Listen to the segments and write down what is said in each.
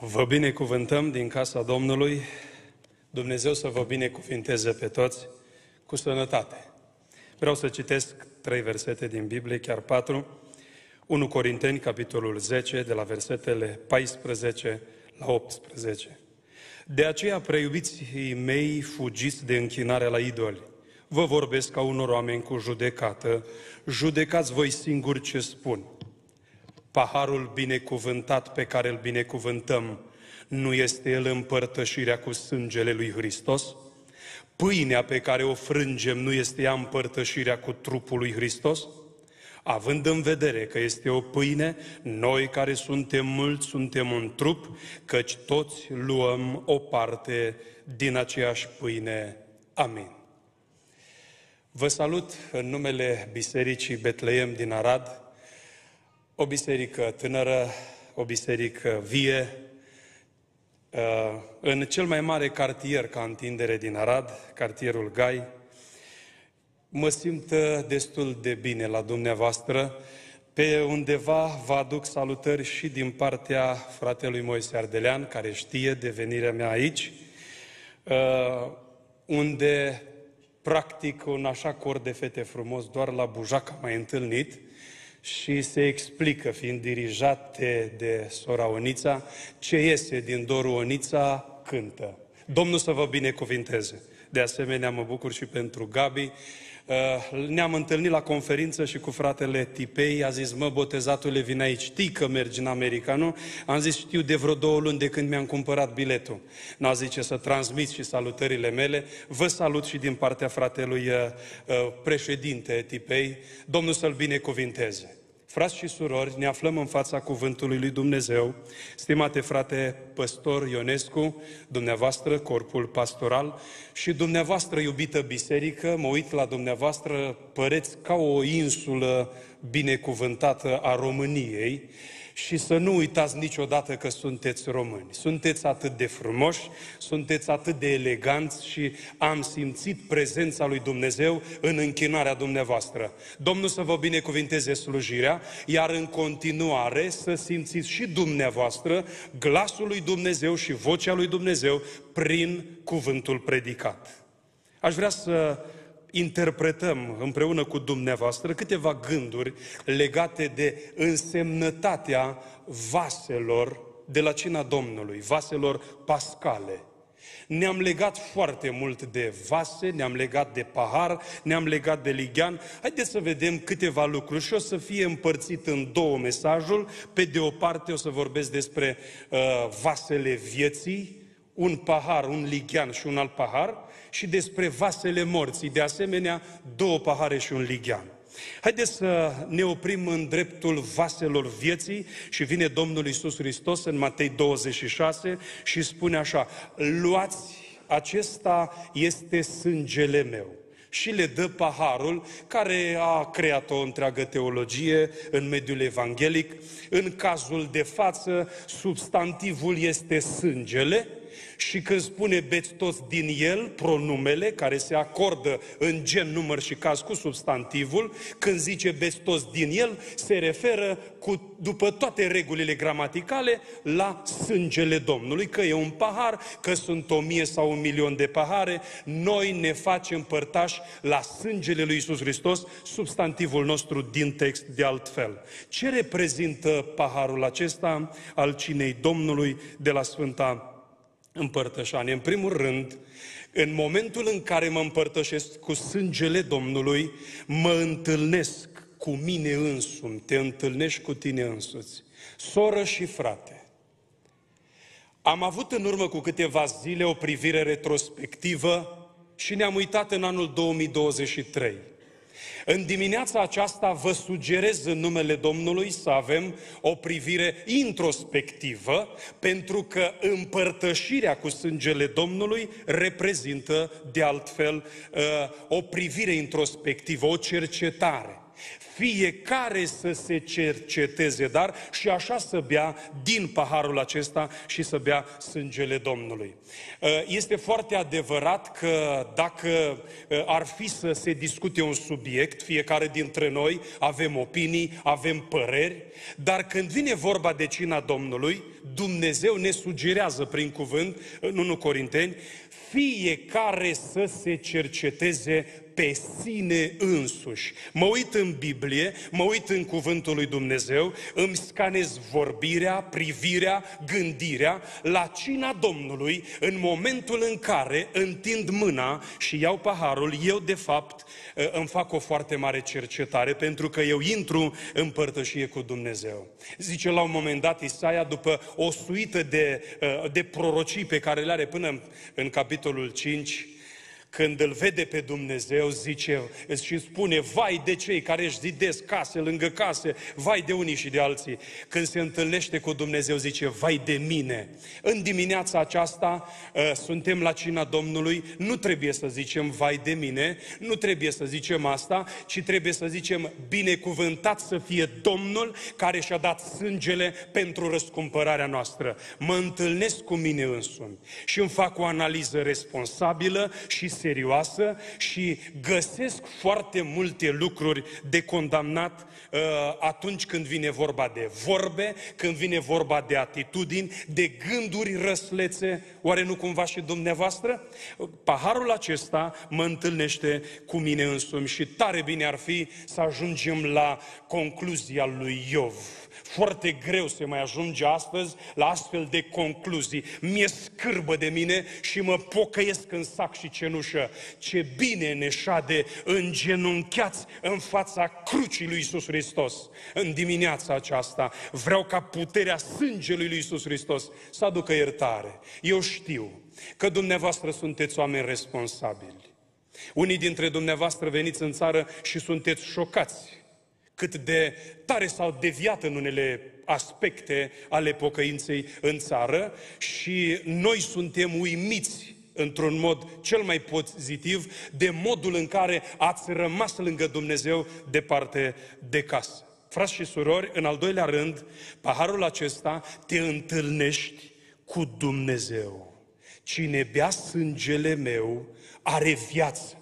Vă binecuvântăm din casa Domnului. Dumnezeu să vă binecuvinteze pe toți cu sănătate. Vreau să citesc trei versete din Biblie, chiar patru. 1 Corinteni, capitolul 10, de la versetele 14 la 18. De aceea, preiubiții mei, fugiți de închinarea la idoli. Vă vorbesc ca unor oameni cu judecată. Judecați voi singuri ce spun paharul binecuvântat pe care îl binecuvântăm, nu este el împărtășirea cu sângele lui Hristos? Pâinea pe care o frângem nu este ea împărtășirea cu trupul lui Hristos? Având în vedere că este o pâine, noi care suntem mulți suntem un trup, căci toți luăm o parte din aceeași pâine. Amin. Vă salut în numele Bisericii Betleem din Arad, o biserică tânără, o biserică vie, uh, în cel mai mare cartier ca întindere din Arad, cartierul Gai. Mă simt uh, destul de bine la dumneavoastră. Pe undeva vă aduc salutări și din partea fratelui Moise Ardelean, care știe de venirea mea aici, uh, unde practic un așa cor de fete frumos, doar la Bujac am mai întâlnit, și se explică, fiind dirijate de sora Onița, ce iese din dorul Onița, cântă. Domnul să vă binecuvinteze. De asemenea, mă bucur și pentru Gabi. Uh, ne-am întâlnit la conferință și cu fratele Tipei, a zis, mă, botezatule, vin aici, știi că mergi în America, nu? Am zis, știu de vreo două luni de când mi-am cumpărat biletul. N-a zice să transmit și salutările mele. Vă salut și din partea fratelui uh, uh, președinte Tipei. Domnul să-l binecuvinteze. Frați și surori, ne aflăm în fața cuvântului lui Dumnezeu. Stimate frate păstor Ionescu, dumneavoastră, corpul pastoral și dumneavoastră, iubită biserică, mă uit la dumneavoastră, păreți ca o insulă binecuvântată a României și să nu uitați niciodată că sunteți români. Sunteți atât de frumoși, sunteți atât de eleganți și am simțit prezența lui Dumnezeu în închinarea dumneavoastră. Domnul să vă binecuvinteze slujirea, iar în continuare să simțiți și dumneavoastră glasul lui Dumnezeu și vocea lui Dumnezeu prin cuvântul predicat. Aș vrea să interpretăm împreună cu dumneavoastră câteva gânduri legate de însemnătatea vaselor de la cina Domnului, vaselor pascale. Ne-am legat foarte mult de vase, ne-am legat de pahar, ne-am legat de lighean. Haideți să vedem câteva lucruri și o să fie împărțit în două mesajul. Pe de o parte o să vorbesc despre uh, vasele vieții, un pahar, un lighean și un alt pahar și despre vasele morții, de asemenea două pahare și un lighean. Haideți să ne oprim în dreptul vaselor vieții și vine Domnul Isus Hristos în Matei 26 și spune așa, luați, acesta este sângele meu și le dă paharul care a creat o întreagă teologie în mediul evanghelic. În cazul de față, substantivul este sângele, și când spune beți toți din el, pronumele care se acordă în gen, număr și caz cu substantivul, când zice beți toți din el, se referă cu, după toate regulile gramaticale la sângele Domnului, că e un pahar, că sunt o mie sau un milion de pahare, noi ne facem părtași la sângele lui Isus Hristos, substantivul nostru din text de altfel. Ce reprezintă paharul acesta al cinei Domnului de la Sfânta împărtășanie. În primul rând, în momentul în care mă împărtășesc cu sângele Domnului, mă întâlnesc cu mine însumi, te întâlnești cu tine însuți. Soră și frate, am avut în urmă cu câteva zile o privire retrospectivă și ne-am uitat în anul 2023. În dimineața aceasta vă sugerez în numele Domnului să avem o privire introspectivă, pentru că împărtășirea cu sângele Domnului reprezintă, de altfel, uh, o privire introspectivă, o cercetare. Fiecare să se cerceteze, dar și așa să bea din paharul acesta și să bea sângele Domnului. Uh, este foarte adevărat că dacă uh, ar fi să se discute un subiect, fiecare dintre noi avem opinii, avem păreri, dar când vine vorba de cina Domnului, Dumnezeu ne sugerează prin cuvânt, în 1 Corinteni, fiecare să se cerceteze pe sine însuși. Mă uit în Biblie, mă uit în Cuvântul lui Dumnezeu, îmi scanez vorbirea, privirea, gândirea la cina Domnului în momentul în care întind mâna și iau paharul, eu de fapt ă, îmi fac o foarte mare cercetare pentru că eu intru în părtășie cu Dumnezeu. Zice la un moment dat Isaia, după o suită de, ă, de prorocii pe care le are până în capitolul 5, când îl vede pe Dumnezeu, zice și spune, vai de cei care își zidesc case lângă case, vai de unii și de alții. Când se întâlnește cu Dumnezeu, zice, vai de mine. În dimineața aceasta uh, suntem la cina Domnului, nu trebuie să zicem vai de mine, nu trebuie să zicem asta, ci trebuie să zicem binecuvântat să fie Domnul care și-a dat sângele pentru răscumpărarea noastră. Mă întâlnesc cu mine însumi și îmi fac o analiză responsabilă și serioasă și găsesc foarte multe lucruri de condamnat uh, atunci când vine vorba de vorbe, când vine vorba de atitudini, de gânduri răslețe, oare nu cumva și dumneavoastră? Paharul acesta mă întâlnește cu mine însumi și tare bine ar fi să ajungem la concluzia lui Iov foarte greu se mai ajunge astăzi la astfel de concluzii. Mi-e scârbă de mine și mă pocăiesc în sac și cenușă. Ce bine ne șade îngenunchiați în fața crucii lui Isus Hristos. În dimineața aceasta vreau ca puterea sângelui lui Isus Hristos să aducă iertare. Eu știu că dumneavoastră sunteți oameni responsabili. Unii dintre dumneavoastră veniți în țară și sunteți șocați cât de tare s-au deviat în unele aspecte ale pocăinței în țară și noi suntem uimiți într-un mod cel mai pozitiv de modul în care ați rămas lângă Dumnezeu departe de casă. Frați și surori, în al doilea rând, paharul acesta te întâlnești cu Dumnezeu. Cine bea sângele meu are viață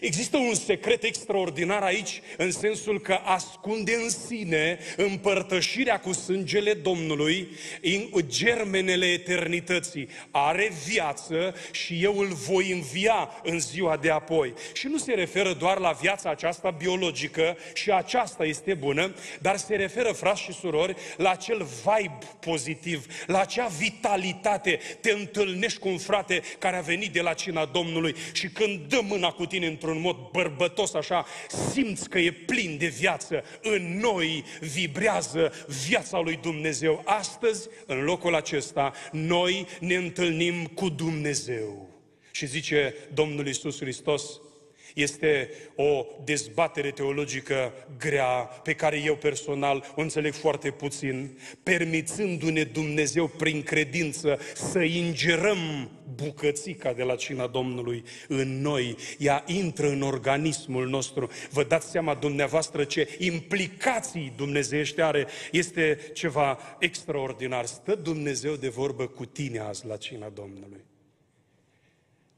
Există un secret extraordinar aici, în sensul că ascunde în sine împărtășirea cu sângele Domnului în germenele eternității. Are viață și eu îl voi învia în ziua de apoi. Și nu se referă doar la viața aceasta biologică și aceasta este bună, dar se referă, frați și surori, la acel vibe pozitiv, la acea vitalitate. Te întâlnești cu un frate care a venit de la cina Domnului și când dă mâna cu tine într-un mod bărbătos așa, simți că e plin de viață. În noi vibrează viața lui Dumnezeu. Astăzi, în locul acesta, noi ne întâlnim cu Dumnezeu. Și zice Domnul Isus Hristos, este o dezbatere teologică grea pe care eu personal o înțeleg foarte puțin, permițându-ne Dumnezeu prin credință să ingerăm bucățica de la cina Domnului în noi. Ea intră în organismul nostru. Vă dați seama dumneavoastră ce implicații dumnezeiești are. Este ceva extraordinar. Stă Dumnezeu de vorbă cu tine azi la cina Domnului.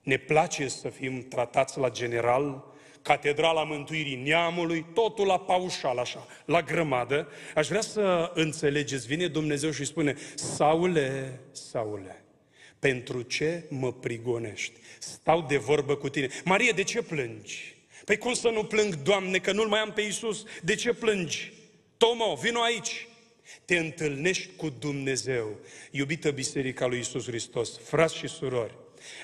Ne place să fim tratați la general, Catedrala Mântuirii Neamului, totul la paușal, așa, la grămadă. Aș vrea să înțelegeți, vine Dumnezeu și spune, Saule, Saule, pentru ce mă prigonești? Stau de vorbă cu tine. Marie, de ce plângi? Păi cum să nu plâng, Doamne, că nu-L mai am pe Iisus? De ce plângi? Tomo, vino aici! Te întâlnești cu Dumnezeu. Iubită Biserica lui Iisus Hristos, frați și surori,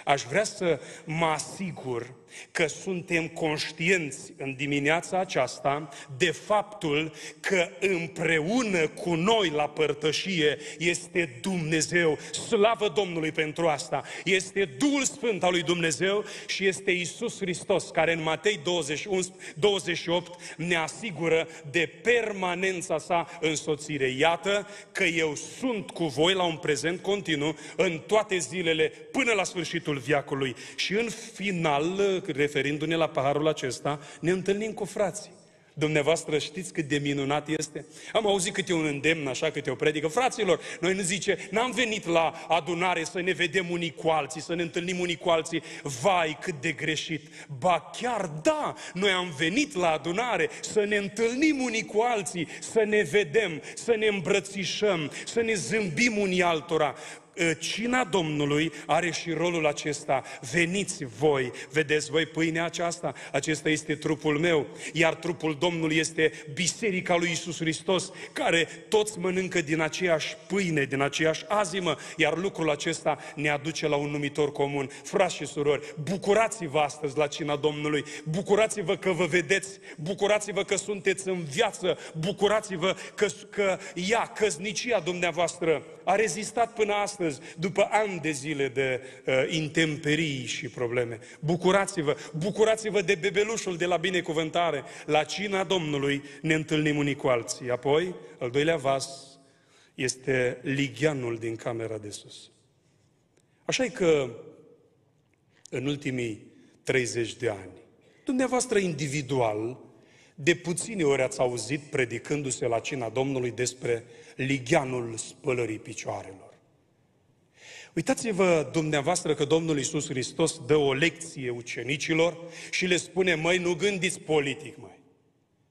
Aș vrea să mă asigur că suntem conștienți în dimineața aceasta de faptul că împreună cu noi la părtășie este Dumnezeu. Slavă Domnului pentru asta! Este Duhul Sfânt al lui Dumnezeu și este Isus Hristos care în Matei 21, 28 ne asigură de permanența sa în soțire. Iată că eu sunt cu voi la un prezent continuu în toate zilele până la sfârșitul viacului. Și în final, referindu-ne la paharul acesta, ne întâlnim cu frații. Dumneavoastră știți cât de minunat este? Am auzit câte un îndemn, așa, câte o predică. Fraților, noi nu zice, n-am venit la adunare să ne vedem unii cu alții, să ne întâlnim unii cu alții. Vai, cât de greșit! Ba chiar da, noi am venit la adunare să ne întâlnim unii cu alții, să ne vedem, să ne îmbrățișăm, să ne zâmbim unii altora. Ă, cina Domnului are și rolul acesta. Veniți voi, vedeți voi pâinea aceasta? Acesta este trupul meu, iar trupul Domnului este Biserica lui Isus Hristos, care toți mănâncă din aceeași pâine, din aceeași azimă, iar lucrul acesta ne aduce la un numitor comun. Frați și surori, bucurați-vă astăzi la cina Domnului, bucurați-vă că vă vedeți, bucurați-vă că sunteți în viață, bucurați-vă că, că ea, căznicia dumneavoastră, a rezistat până astăzi, după ani de zile de uh, intemperii și probleme. Bucurați-vă, bucurați-vă de bebelușul de la binecuvântare. La cina Domnului ne întâlnim unii cu alții. Apoi, al doilea vas este ligheanul din camera de sus. Așa e că în ultimii 30 de ani, dumneavoastră individual, de puține ori ați auzit predicându-se la cina Domnului despre ligheanul spălării picioarelor. Uitați-vă dumneavoastră că Domnul Iisus Hristos dă o lecție ucenicilor și le spune, măi, nu gândiți politic, mai.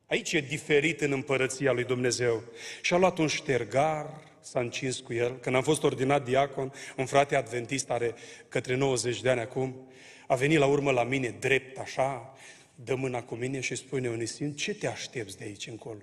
Aici e diferit în împărăția lui Dumnezeu. Și a luat un ștergar, s-a încins cu el. Când am fost ordinat diacon, un frate adventist are către 90 de ani acum, a venit la urmă la mine drept așa, dă mâna cu mine și spune Onisim, ce te aștepți de aici încolo?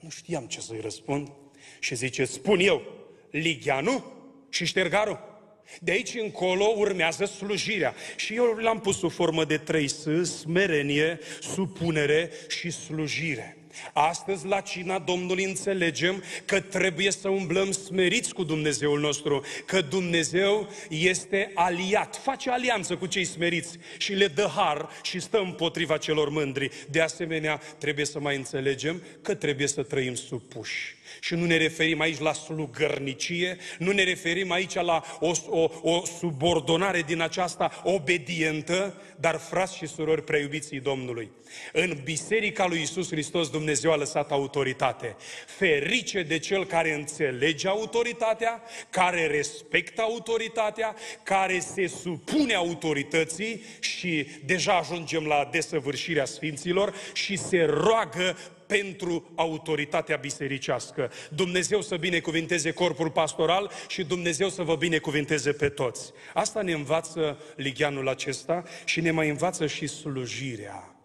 Nu știam ce să-i răspund. Și zice, spun eu, ligheanu și ștergarul. De aici încolo urmează slujirea. Și eu l-am pus sub formă de trei S, smerenie, supunere și slujire. Astăzi, la cina Domnului, înțelegem că trebuie să umblăm smeriți cu Dumnezeul nostru, că Dumnezeu este aliat, face alianță cu cei smeriți și le dă har și stă împotriva celor mândri. De asemenea, trebuie să mai înțelegem că trebuie să trăim supuși. Și nu ne referim aici la slugărnicie, nu ne referim aici la o, o, o subordonare din aceasta obedientă, dar frați și surori preiubiții Domnului. În Biserica lui Isus Hristos Dumnezeu a lăsat autoritate. Ferice de cel care înțelege autoritatea, care respectă autoritatea, care se supune autorității și deja ajungem la desăvârșirea Sfinților și se roagă pentru autoritatea bisericească. Dumnezeu să binecuvinteze corpul pastoral și Dumnezeu să vă binecuvinteze pe toți. Asta ne învață ligheanul acesta și ne mai învață și slujirea.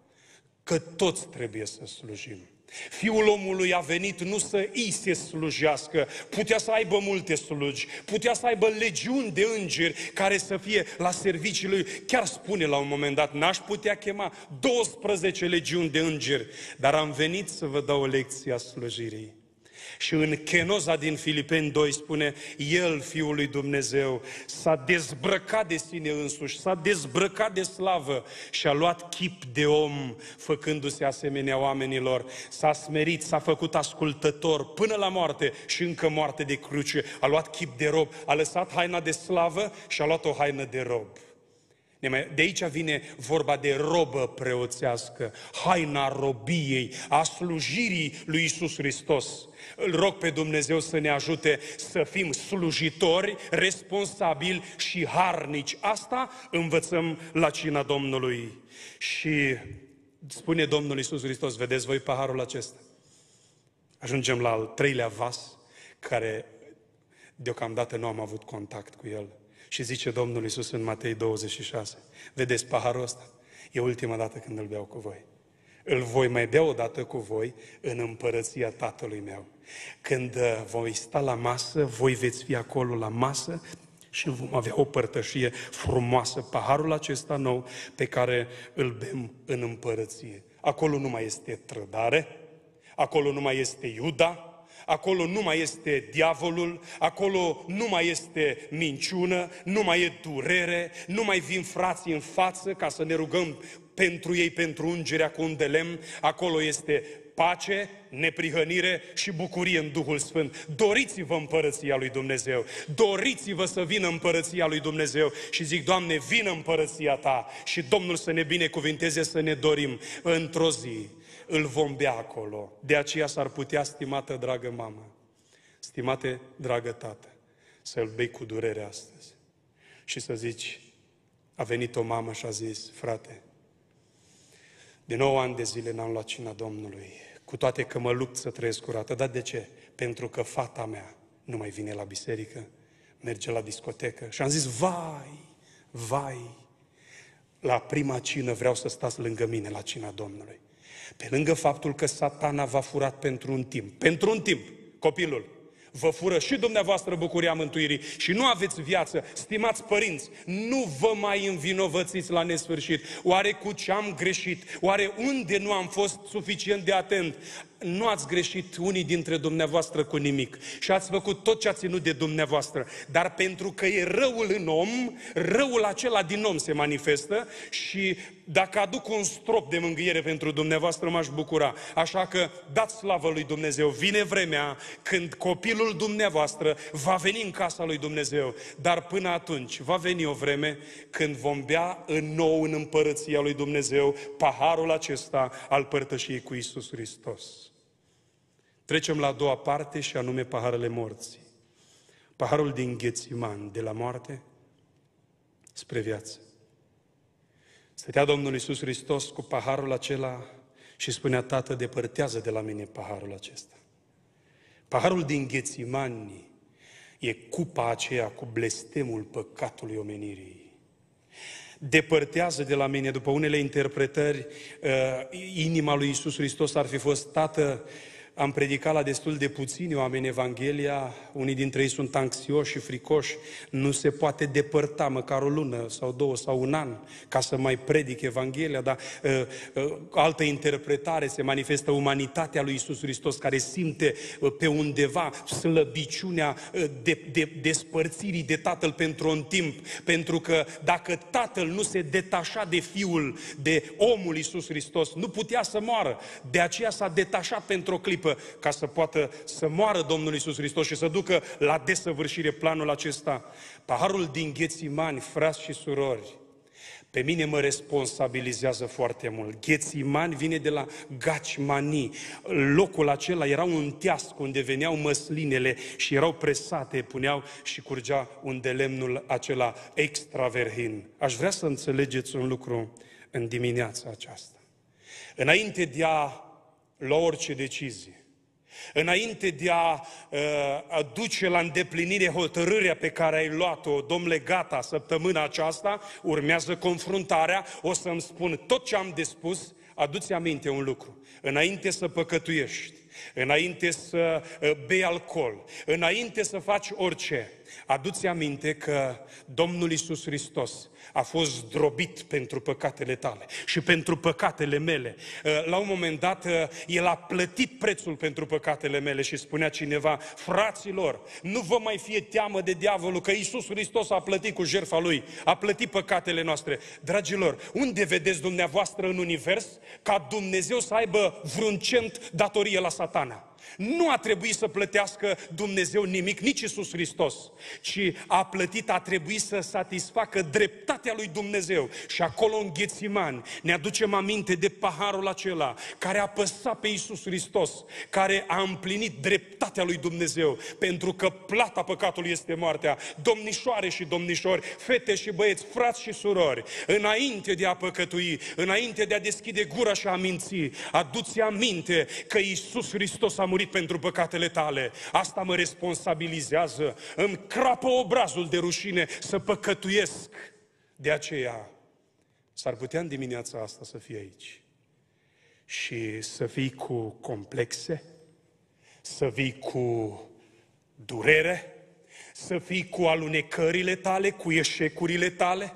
Că toți trebuie să slujim. Fiul omului a venit nu să îi se slujească, putea să aibă multe slugi, putea să aibă legiuni de îngeri care să fie la serviciul lui. Chiar spune la un moment dat, n-aș putea chema 12 legiuni de îngeri, dar am venit să vă dau o lecție a slujirii. Și în Chenoza din Filipeni 2 spune, El, Fiul lui Dumnezeu, s-a dezbrăcat de sine însuși, s-a dezbrăcat de slavă și a luat chip de om, făcându-se asemenea oamenilor. S-a smerit, s-a făcut ascultător până la moarte și încă moarte de cruce. A luat chip de rob, a lăsat haina de slavă și a luat o haină de rob. De aici vine vorba de robă preoțească, haina robiei, a slujirii lui Isus Hristos. Îl rog pe Dumnezeu să ne ajute să fim slujitori, responsabili și harnici. Asta învățăm la cina Domnului. Și spune Domnul Isus Hristos, vedeți voi paharul acesta? Ajungem la al treilea vas, care deocamdată nu am avut contact cu el. Și zice Domnul Isus în Matei 26, vedeți paharul ăsta? E ultima dată când îl beau cu voi. Îl voi mai bea odată cu voi în împărăția Tatălui meu. Când uh, voi sta la masă, voi veți fi acolo la masă și vom avea o părtășie frumoasă, paharul acesta nou pe care îl bem în împărăție. Acolo nu mai este trădare, acolo nu mai este Iuda, acolo nu mai este diavolul, acolo nu mai este minciună, nu mai e durere, nu mai vin frații în față ca să ne rugăm pentru ei, pentru ungerea cu un de lemn, acolo este pace, neprihănire și bucurie în Duhul Sfânt. Doriți-vă împărăția lui Dumnezeu, doriți-vă să vină împărăția lui Dumnezeu. Și zic, Doamne, vină împărăția Ta și Domnul să ne binecuvinteze să ne dorim într-o zi îl vom bea acolo. De aceea s-ar putea, stimată dragă mamă, stimate dragă tată, să-l bei cu durere astăzi. Și să zici, a venit o mamă și a zis, frate, de 9 ani de zile n-am luat cina Domnului, cu toate că mă lupt să trăiesc curată. Dar de ce? Pentru că fata mea nu mai vine la biserică, merge la discotecă. Și am zis, vai, vai, la prima cină vreau să stați lângă mine la cina Domnului. Pe lângă faptul că satana v-a furat pentru un timp, pentru un timp, copilul, vă fură și dumneavoastră bucuria mântuirii și nu aveți viață, stimați părinți, nu vă mai învinovățiți la nesfârșit. Oare cu ce am greșit? Oare unde nu am fost suficient de atent? Nu ați greșit unii dintre dumneavoastră cu nimic și ați făcut tot ce a ținut de dumneavoastră, dar pentru că e răul în om, răul acela din om se manifestă și dacă aduc un strop de mângâiere pentru dumneavoastră, m-aș bucura. Așa că dați slavă lui Dumnezeu. Vine vremea când copilul dumneavoastră va veni în casa lui Dumnezeu, dar până atunci va veni o vreme când vom bea în nou în împărăția lui Dumnezeu paharul acesta al părtășiei cu Isus Hristos. Trecem la a doua parte și anume paharele morții. Paharul din Ghețiman, de la moarte spre viață. Stătea Domnul Iisus Hristos cu paharul acela și spunea, Tată, depărtează de la mine paharul acesta. Paharul din Ghețimani e cupa aceea cu blestemul păcatului omenirii. Depărtează de la mine, după unele interpretări, uh, inima lui Iisus Hristos ar fi fost, Tată, am predicat la destul de puțini oameni Evanghelia, unii dintre ei sunt anxioși și fricoși, nu se poate depărta măcar o lună sau două sau un an ca să mai predic Evanghelia, dar uh, uh, altă interpretare se manifestă umanitatea lui Isus Hristos care simte uh, pe undeva slăbiciunea uh, de, de, despărțirii de Tatăl pentru un timp, pentru că dacă Tatăl nu se detașa de Fiul, de omul Isus Hristos, nu putea să moară, de aceea s-a detașat pentru o clipă clipă ca să poată să moară Domnul Isus Hristos și să ducă la desăvârșire planul acesta. Paharul din Ghețimani, frați și surori, pe mine mă responsabilizează foarte mult. Ghețimani vine de la Gacmani. Locul acela era un teasc unde veneau măslinele și erau presate, puneau și curgea unde lemnul acela extraverhin. Aș vrea să înțelegeți un lucru în dimineața aceasta. Înainte de a lua orice decizie, înainte de a, uh, a duce la îndeplinire hotărârea pe care ai luat-o, domnule, gata, săptămâna aceasta, urmează confruntarea, o să-mi spun tot ce am de spus, aduți aminte un lucru. Înainte să păcătuiești, înainte să uh, bei alcool, înainte să faci orice, aduți aminte că Domnul Isus Hristos a fost zdrobit pentru păcatele tale și pentru păcatele mele. Uh, la un moment dat, uh, El a plătit prețul pentru păcatele mele și spunea cineva, fraților, nu vă mai fie teamă de diavolul, că Iisus Hristos a plătit cu jertfa Lui, a plătit păcatele noastre. Dragilor, unde vedeți dumneavoastră în univers ca Dumnezeu să aibă vreun cent datorie la satana? Nu a trebuit să plătească Dumnezeu nimic, nici Isus Hristos, ci a plătit, a trebuit să satisfacă dreptatea lui Dumnezeu. Și acolo în Ghețiman ne aducem aminte de paharul acela care a păsat pe Isus Hristos, care a împlinit dreptatea lui Dumnezeu, pentru că plata păcatului este moartea. Domnișoare și domnișori, fete și băieți, frați și surori, înainte de a păcătui, înainte de a deschide gura și a minți, aduți aminte că Isus Hristos a murit murit pentru păcatele tale. Asta mă responsabilizează, îmi crapă obrazul de rușine să păcătuiesc. De aceea, s-ar putea în dimineața asta să fii aici și să fii cu complexe, să fii cu durere, să fii cu alunecările tale, cu eșecurile tale.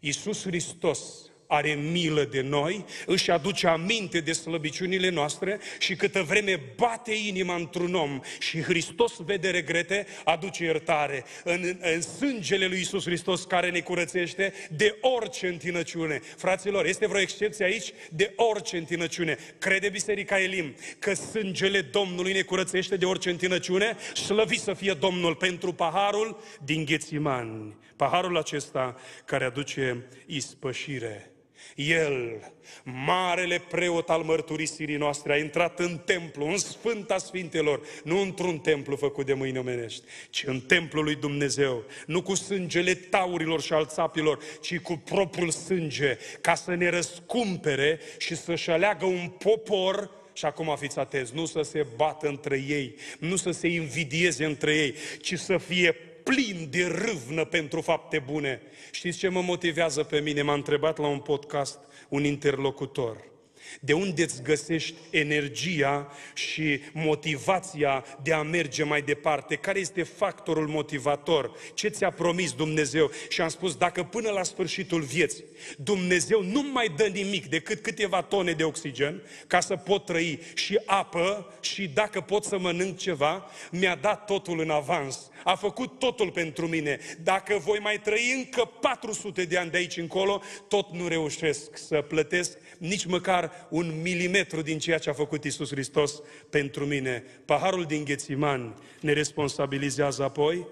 Iisus Hristos are milă de noi, își aduce aminte de slăbiciunile noastre și câtă vreme bate inima într-un om și Hristos vede regrete, aduce iertare în, în sângele lui Isus Hristos care ne curățește de orice întinăciune. Fraților, este vreo excepție aici? De orice întinăciune. Crede Biserica Elim că sângele Domnului ne curățește de orice întinăciune? Slăvi să fie Domnul pentru paharul din Ghețimani. Paharul acesta care aduce ispășire. El, marele preot al mărturisirii noastre, a intrat în templu, în Sfânta Sfintelor, nu într-un templu făcut de mâini omenești, ci în templul lui Dumnezeu, nu cu sângele taurilor și al țapilor, ci cu propriul sânge, ca să ne răscumpere și să-și aleagă un popor și acum fiți atenți, nu să se bată între ei, nu să se invidieze între ei, ci să fie plin de râvnă pentru fapte bune. Știți ce mă motivează pe mine? M-a întrebat la un podcast un interlocutor. De unde îți găsești energia și motivația de a merge mai departe? Care este factorul motivator? Ce ți-a promis Dumnezeu? Și am spus, dacă până la sfârșitul vieții Dumnezeu nu mai dă nimic decât câteva tone de oxigen ca să pot trăi și apă și dacă pot să mănânc ceva, mi-a dat totul în avans. A făcut totul pentru mine. Dacă voi mai trăi încă 400 de ani de aici încolo, tot nu reușesc să plătesc nici măcar un milimetru din ceea ce a făcut Isus Hristos pentru mine. Paharul din Ghețiman ne responsabilizează apoi,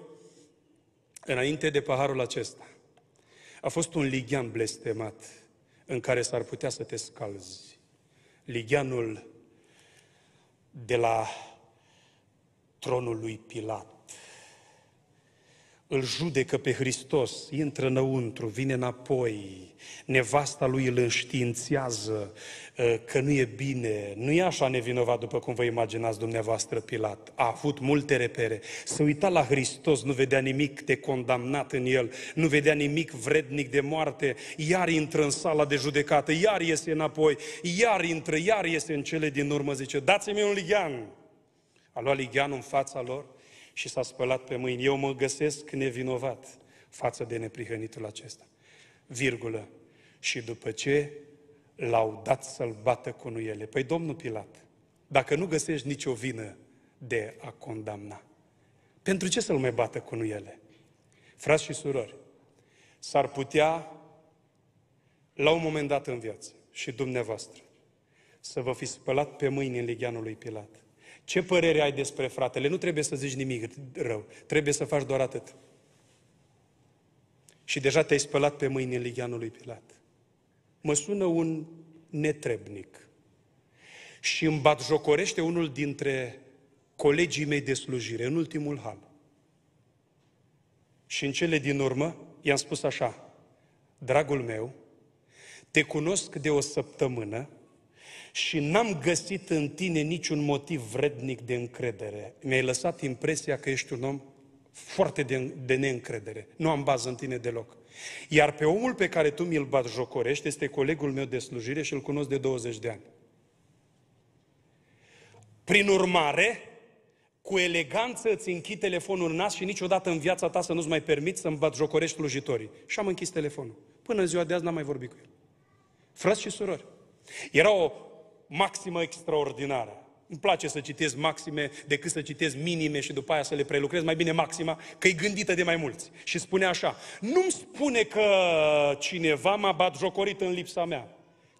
înainte de paharul acesta. A fost un lighean blestemat în care s-ar putea să te scalzi. Ligheanul de la tronul lui Pilat îl judecă pe Hristos, intră înăuntru, vine înapoi, nevasta lui îl înștiințează ă, că nu e bine, nu e așa nevinovat după cum vă imaginați dumneavoastră Pilat. A avut multe repere. Să uita la Hristos, nu vedea nimic de condamnat în el, nu vedea nimic vrednic de moarte, iar intră în sala de judecată, iar iese înapoi, iar intră, iar iese în cele din urmă, zice, dați-mi un lighean. A luat ligheanul în fața lor, și s-a spălat pe mâini. Eu mă găsesc nevinovat față de neprihănitul acesta. Virgulă. Și după ce l-au dat să-l bată cu nuiele. Păi, domnul Pilat, dacă nu găsești nicio vină de a condamna, pentru ce să-l mai bată cu nuiele? Frați și surori, s-ar putea, la un moment dat în viață, și dumneavoastră, să vă fi spălat pe mâini în ligheanul lui Pilat ce părere ai despre fratele? Nu trebuie să zici nimic rău. Trebuie să faci doar atât. Și deja te-ai spălat pe mâini în ligheanul lui Pilat. Mă sună un netrebnic și îmi bat jocorește unul dintre colegii mei de slujire, în ultimul hal. Și în cele din urmă i-am spus așa, dragul meu, te cunosc de o săptămână, și n-am găsit în tine niciun motiv vrednic de încredere. Mi-ai lăsat impresia că ești un om foarte de, de neîncredere. Nu am bază în tine deloc. Iar pe omul pe care tu mi-l bat jocorești este colegul meu de slujire și îl cunosc de 20 de ani. Prin urmare, cu eleganță îți închid telefonul în nas și niciodată în viața ta să nu-ți mai permiți să-mi bat jocorești slujitorii. Și am închis telefonul. Până în ziua de azi n-am mai vorbit cu el. Frați și surori, era o maximă extraordinară. Îmi place să citesc maxime decât să citesc minime și după aia să le prelucrez. Mai bine maxima, că e gândită de mai mulți. Și spune așa, nu-mi spune că cineva m-a bat jocorit în lipsa mea,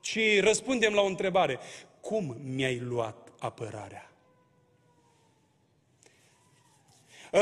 ci răspundem la o întrebare. Cum mi-ai luat apărarea? Uh,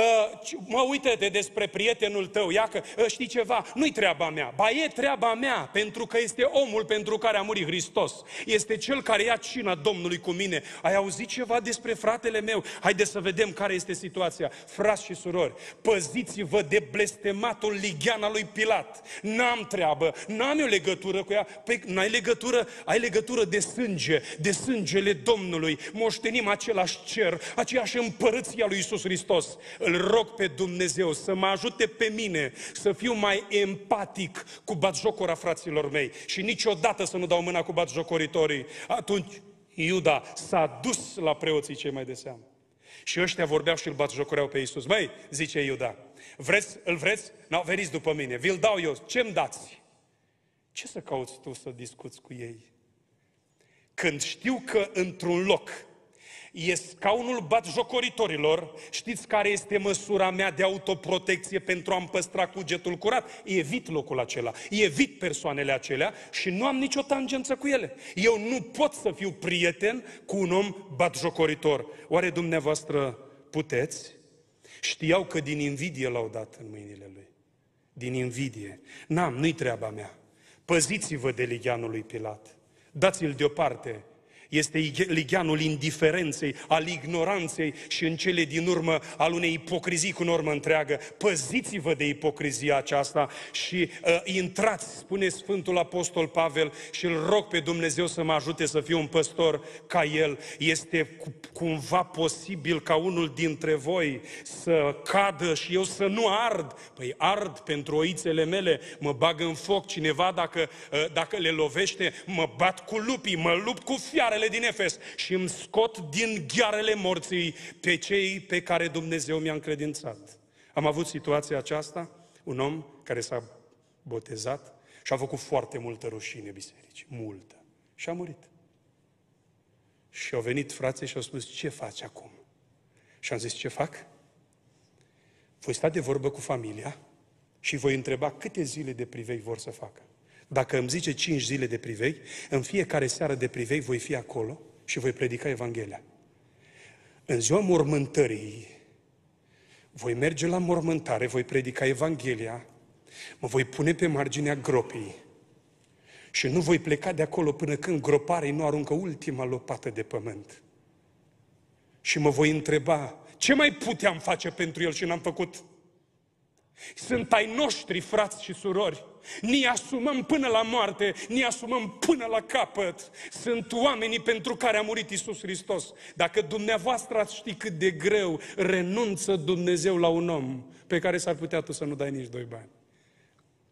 mă, uite-te despre prietenul tău, ia că uh, știi ceva, nu-i treaba mea, ba e treaba mea, pentru că este omul pentru care a murit Hristos. Este cel care ia cina Domnului cu mine. Ai auzit ceva despre fratele meu? Haideți să vedem care este situația. Frați și surori, păziți-vă de blestematul ligiana lui Pilat. N-am treabă, n-am eu legătură cu ea. Păi n-ai legătură, ai legătură de sânge, de sângele Domnului. Moștenim același cer, aceeași împărăția lui Isus Hristos. Îl rog pe Dumnezeu să mă ajute pe mine să fiu mai empatic cu batjocora fraților mei și niciodată să nu dau mâna cu batjocoritorii. Atunci Iuda s-a dus la preoții cei mai de seamă. Și ăștia vorbeau și îl batjocoreau pe Iisus. Măi, zice Iuda, vreți, îl vreți? Nu, veniți după mine, vi-l dau eu, ce-mi dați? Ce să cauți tu să discuți cu ei? Când știu că într-un loc e scaunul batjocoritorilor. Știți care este măsura mea de autoprotecție pentru a-mi păstra cugetul curat? Evit locul acela, evit persoanele acelea și nu am nicio tangență cu ele. Eu nu pot să fiu prieten cu un om batjocoritor. Oare dumneavoastră puteți? Știau că din invidie l-au dat în mâinile lui. Din invidie. N-am, nu-i treaba mea. Păziți-vă de ligheanul lui Pilat. Dați-l deoparte este ligianul indiferenței, al ignoranței și în cele din urmă al unei ipocrizii cu normă întreagă. Păziți-vă de ipocrizia aceasta și uh, intrați, spune Sfântul Apostol Pavel și îl rog pe Dumnezeu să mă ajute să fiu un păstor ca el. Este cu, cumva posibil ca unul dintre voi să cadă și eu să nu ard. Păi ard pentru oițele mele, mă bag în foc cineva dacă, uh, dacă le lovește, mă bat cu lupii, mă lupt cu fiarele ghearele din Efes și îmi scot din ghearele morții pe cei pe care Dumnezeu mi-a încredințat. Am avut situația aceasta, un om care s-a botezat și a făcut foarte multă rușine bisericii, multă. Și a murit. Și au venit frații și au spus, ce faci acum? Și am zis, ce fac? Voi sta de vorbă cu familia și voi întreba câte zile de privei vor să facă. Dacă îmi zice cinci zile de privei, în fiecare seară de privei voi fi acolo și voi predica Evanghelia. În ziua mormântării, voi merge la mormântare, voi predica Evanghelia, mă voi pune pe marginea gropii și nu voi pleca de acolo până când groparii nu aruncă ultima lopată de pământ. Și mă voi întreba, ce mai puteam face pentru el și n-am făcut? Sunt ai noștri, frați și surori. Ni asumăm până la moarte, ni asumăm până la capăt. Sunt oamenii pentru care a murit Isus Hristos. Dacă dumneavoastră ați ști cât de greu renunță Dumnezeu la un om pe care s-ar putea tu să nu dai nici doi bani.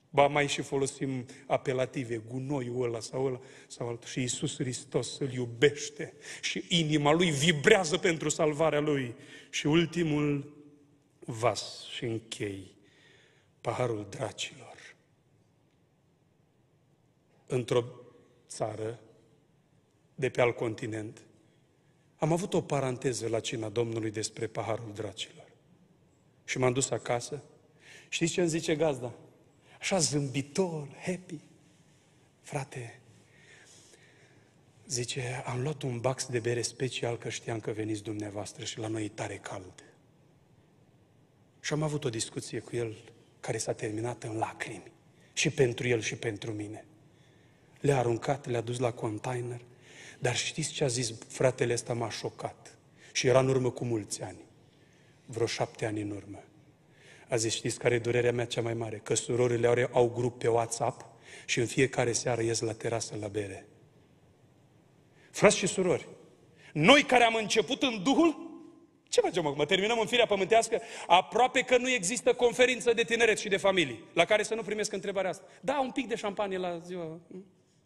Ba mai și folosim apelative, gunoiul ăla sau ăla sau altul. Și Iisus Hristos îl iubește și inima lui vibrează pentru salvarea lui. Și ultimul vas și închei paharul dracilor. Într-o țară de pe alt continent, am avut o paranteză la cina Domnului despre paharul dracilor. Și m-am dus acasă. Știți ce îmi zice gazda? Așa zâmbitor, happy. Frate, zice, am luat un bax de bere special că știam că veniți dumneavoastră și la noi e tare cald. Și am avut o discuție cu el care s-a terminat în lacrimi. Și pentru el și pentru mine. Le-a aruncat, le-a dus la container. Dar știți ce a zis fratele ăsta? M-a șocat. Și era în urmă cu mulți ani. Vreo șapte ani în urmă. A zis, știți care e durerea mea cea mai mare? Că surorile au grup pe WhatsApp și în fiecare seară ies la terasă la bere. Frați și surori, noi care am început în Duhul, ce facem acum? Terminăm în firea pământească? Aproape că nu există conferință de tineret și de familii, la care să nu primesc întrebarea asta. Da, un pic de șampanie la ziua,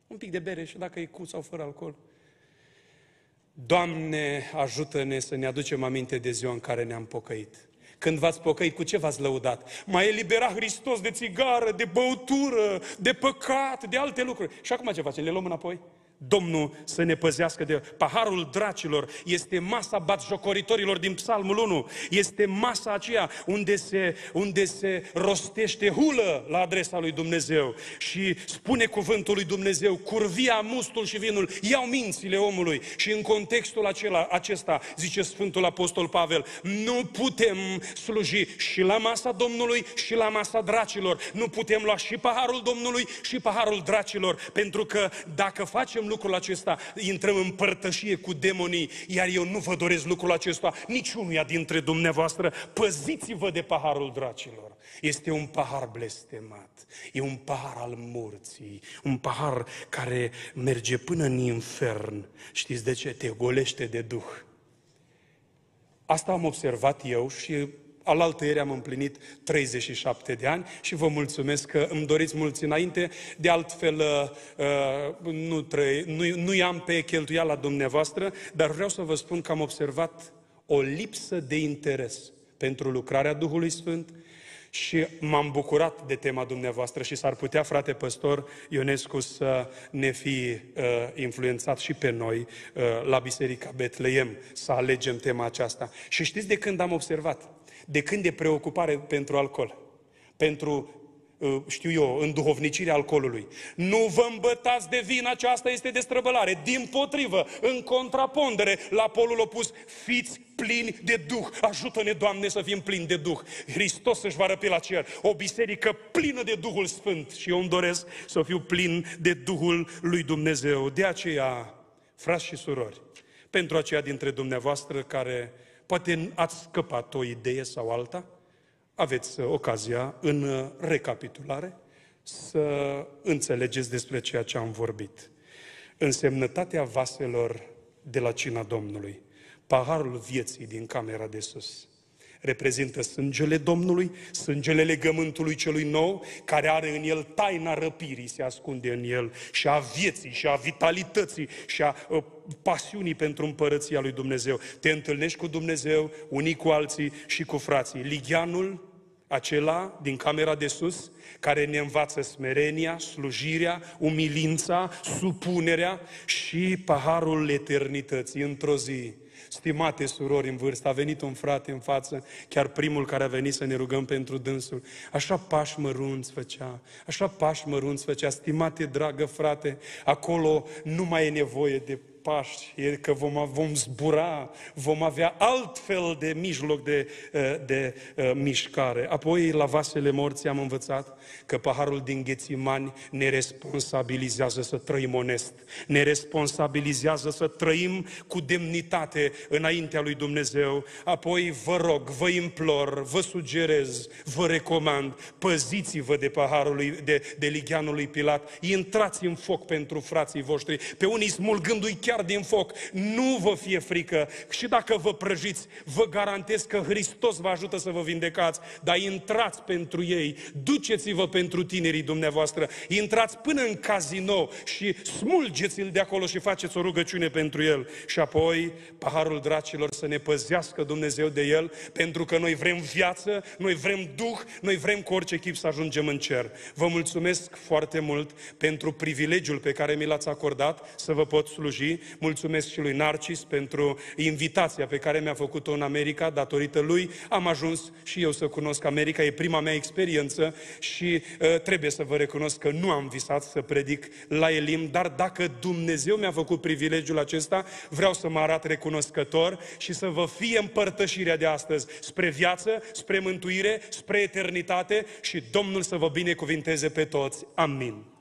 un pic de bere și dacă e cu sau fără alcool. Doamne, ajută-ne să ne aducem aminte de ziua în care ne-am pocăit. Când v-ați pocăit, cu ce v-ați lăudat? Mai elibera Hristos de țigară, de băutură, de păcat, de alte lucruri. Și acum ce facem? Le luăm înapoi? Domnul să ne păzească de paharul dracilor, este masa batjocoritorilor din Psalmul 1, este masa aceea unde se, unde se rostește hulă la adresa lui Dumnezeu. Și spune cuvântul lui Dumnezeu, curvia, mustul și vinul iau mințile omului. Și în contextul acela, acesta, zice Sfântul Apostol Pavel, nu putem sluji și la masa Domnului și la masa dracilor, nu putem lua și paharul Domnului și paharul dracilor, pentru că dacă facem lucrul acesta, intrăm în părtășie cu demonii, iar eu nu vă doresc lucrul acesta niciunuia dintre dumneavoastră. Păziți-vă de paharul dracilor. Este un pahar blestemat, e un pahar al morții, un pahar care merge până în infern. Știți de ce? Te golește de duh. Asta am observat eu și Alaltă ieri am împlinit 37 de ani și vă mulțumesc că îmi doriți mulți înainte. De altfel, uh, uh, nu, trăi, nu, nu i-am pe cheltuiala dumneavoastră, dar vreau să vă spun că am observat o lipsă de interes pentru lucrarea Duhului Sfânt și m-am bucurat de tema dumneavoastră și s-ar putea, frate păstor Ionescu, să ne fi uh, influențat și pe noi uh, la Biserica Betleem să alegem tema aceasta. Și știți de când am observat? De când e preocupare pentru alcool? Pentru uh, știu eu, în duhovnicirea alcoolului. Nu vă îmbătați de vin, aceasta este destrăbălare. Din potrivă, în contrapondere, la polul opus, fiți plini de Duh. Ajută-ne, Doamne, să fim plini de Duh. Hristos își va răpi la cer. O biserică plină de Duhul Sfânt. Și eu îmi doresc să fiu plin de Duhul lui Dumnezeu. De aceea, frați și surori, pentru aceia dintre dumneavoastră care poate ați scăpat o idee sau alta, aveți ocazia în recapitulare să înțelegeți despre ceea ce am vorbit. Însemnătatea vaselor de la cina Domnului, paharul vieții din camera de sus, reprezintă sângele Domnului, sângele legământului celui nou, care are în el taina răpirii, se ascunde în el, și a vieții, și a vitalității, și a uh, pasiunii pentru împărăția lui Dumnezeu. Te întâlnești cu Dumnezeu, unii cu alții și cu frații. Ligianul, acela din camera de sus, care ne învață smerenia, slujirea, umilința, supunerea și paharul eternității într-o zi Stimate surori în vârstă, a venit un frate în față, chiar primul care a venit să ne rugăm pentru dânsul. Așa pași mărunți făcea, așa pași mărunți făcea. Stimate, dragă frate, acolo nu mai e nevoie de pași, e că vom, vom zbura, vom avea altfel de mijloc de, eh, de uh, mișcare. Apoi, la vasele morții am învățat că paharul din Ghețimani ne responsabilizează să trăim onest, ne responsabilizează să trăim cu demnitate înaintea lui Dumnezeu. Apoi, vă rog, vă implor, vă sugerez, vă recomand, păziți-vă de paharul lui, de, de ligianul lui Pilat, intrați în foc pentru frații voștri, pe unii smulgându-i chiar chiar din foc. Nu vă fie frică și dacă vă prăjiți, vă garantez că Hristos vă ajută să vă vindecați, dar intrați pentru ei, duceți-vă pentru tinerii dumneavoastră, intrați până în casino și smulgeți-l de acolo și faceți o rugăciune pentru el. Și apoi, paharul dracilor să ne păzească Dumnezeu de el, pentru că noi vrem viață, noi vrem Duh, noi vrem cu orice chip să ajungem în cer. Vă mulțumesc foarte mult pentru privilegiul pe care mi l-ați acordat să vă pot sluji. Mulțumesc și lui Narcis pentru invitația pe care mi-a făcut-o în America. Datorită lui am ajuns și eu să cunosc America. E prima mea experiență și uh, trebuie să vă recunosc că nu am visat să predic la Elim, dar dacă Dumnezeu mi-a făcut privilegiul acesta, vreau să mă arat recunoscător și să vă fie împărtășirea de astăzi spre viață, spre mântuire, spre eternitate și Domnul să vă binecuvinteze pe toți. Amin.